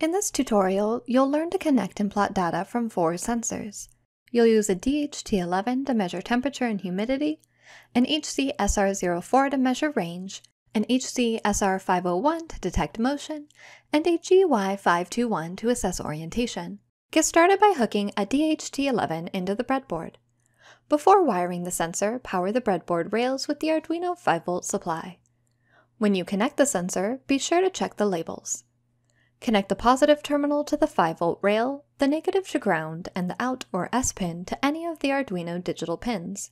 In this tutorial, you'll learn to connect and plot data from four sensors. You'll use a DHT11 to measure temperature and humidity, an HC-SR04 to measure range, an HC-SR501 to detect motion, and a GY521 to assess orientation. Get started by hooking a DHT11 into the breadboard. Before wiring the sensor, power the breadboard rails with the Arduino 5V supply. When you connect the sensor, be sure to check the labels. Connect the positive terminal to the 5V rail, the negative to ground, and the out or S pin to any of the Arduino digital pins.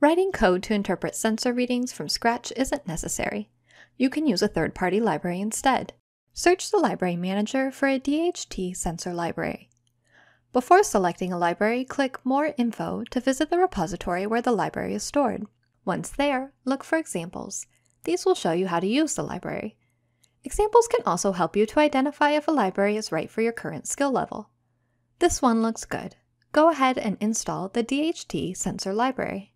Writing code to interpret sensor readings from scratch isn't necessary. You can use a third-party library instead. Search the Library Manager for a DHT sensor library. Before selecting a library, click More Info to visit the repository where the library is stored. Once there, look for examples. These will show you how to use the library. Examples can also help you to identify if a library is right for your current skill level. This one looks good. Go ahead and install the DHT sensor library.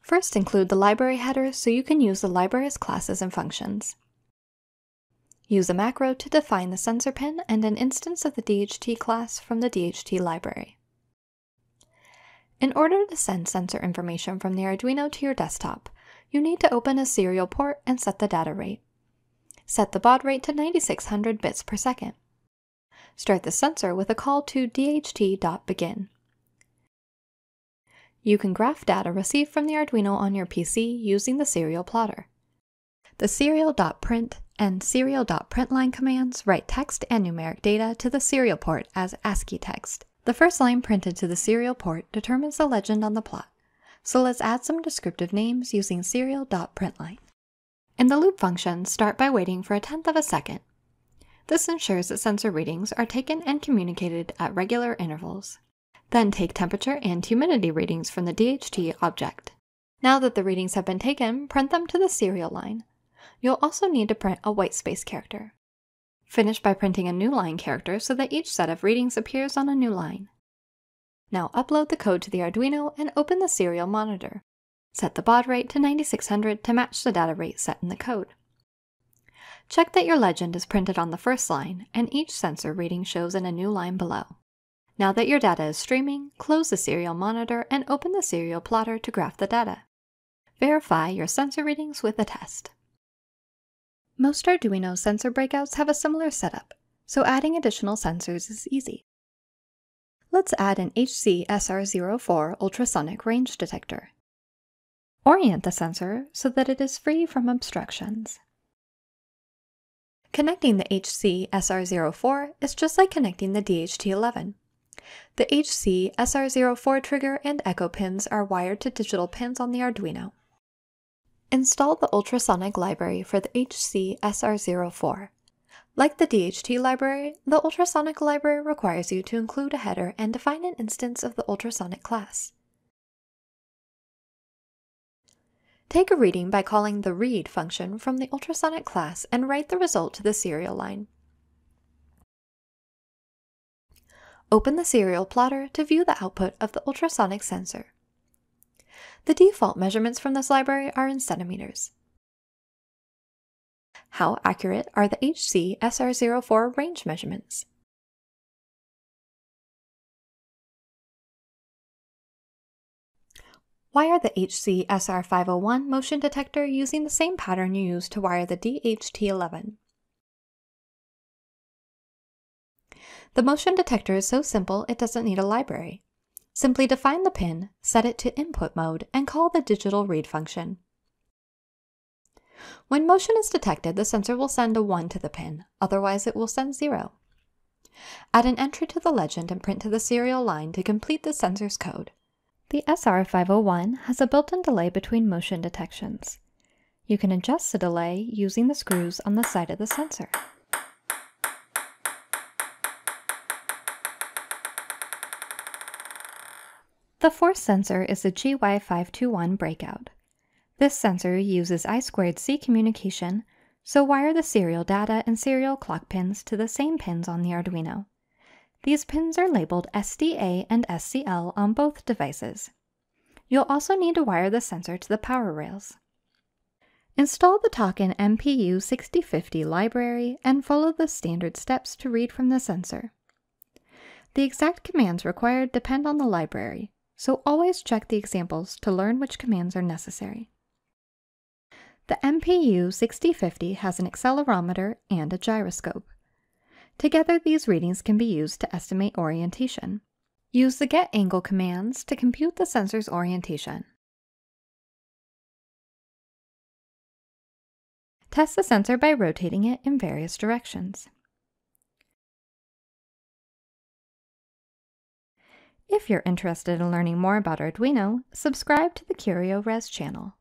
First include the library header so you can use the library's classes and functions. Use a macro to define the sensor pin and an instance of the DHT class from the DHT library. In order to send sensor information from the Arduino to your desktop, you need to open a serial port and set the data rate. Set the baud rate to 9600 bits per second. Start the sensor with a call to dht.begin. You can graph data received from the Arduino on your PC using the serial plotter. The serial.print and serial.println commands write text and numeric data to the serial port as ASCII text. The first line printed to the serial port determines the legend on the plot, so let's add some descriptive names using serial.println. In the loop function, start by waiting for a tenth of a second. This ensures that sensor readings are taken and communicated at regular intervals. Then take temperature and humidity readings from the DHT object. Now that the readings have been taken, print them to the serial line. You'll also need to print a whitespace character. Finish by printing a new line character so that each set of readings appears on a new line. Now upload the code to the Arduino and open the serial monitor. Set the baud rate to 9600 to match the data rate set in the code. Check that your legend is printed on the first line and each sensor reading shows in a new line below. Now that your data is streaming, close the serial monitor and open the serial plotter to graph the data. Verify your sensor readings with a test. Most Arduino sensor breakouts have a similar setup, so adding additional sensors is easy. Let's add an HC-SR04 ultrasonic range detector. Orient the sensor so that it is free from obstructions. Connecting the HC-SR04 is just like connecting the DHT11. The HC-SR04 trigger and echo pins are wired to digital pins on the Arduino. Install the ultrasonic library for the HC-SR04. Like the DHT library, the ultrasonic library requires you to include a header and define an instance of the ultrasonic class. Take a reading by calling the read function from the ultrasonic class and write the result to the serial line. Open the serial plotter to view the output of the ultrasonic sensor. The default measurements from this library are in centimeters. How accurate are the HC SR04 range measurements? Wire the HC SR501 motion detector using the same pattern you used to wire the DHT11. The motion detector is so simple it doesn't need a library. Simply define the pin, set it to input mode, and call the digital read function. When motion is detected, the sensor will send a 1 to the pin, otherwise it will send 0. Add an entry to the legend and print to the serial line to complete the sensor's code. The SR501 has a built-in delay between motion detections. You can adjust the delay using the screws on the side of the sensor. The fourth sensor is the GY521 breakout. This sensor uses I2C communication, so wire the serial data and serial clock pins to the same pins on the Arduino. These pins are labeled SDA and SCL on both devices. You'll also need to wire the sensor to the power rails. Install the Tockn MPU 6050 library and follow the standard steps to read from the sensor. The exact commands required depend on the library, so always check the examples to learn which commands are necessary. The MPU 6050 has an accelerometer and a gyroscope. Together, these readings can be used to estimate orientation. Use the get angle commands to compute the sensor's orientation. Test the sensor by rotating it in various directions. If you're interested in learning more about Arduino, subscribe to the CurioRes channel.